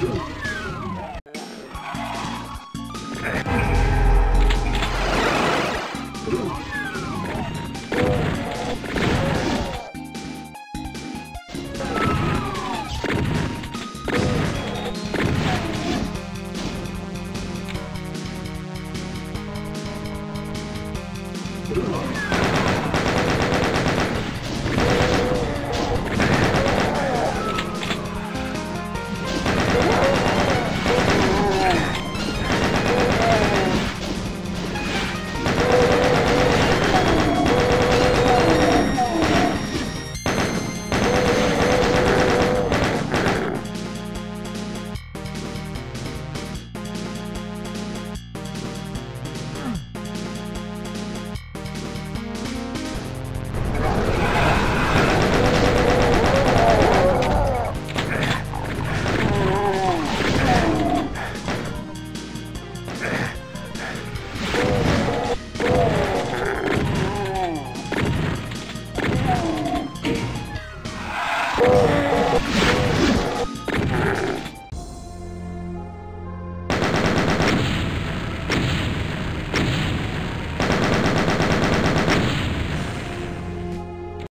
Come on. Woo!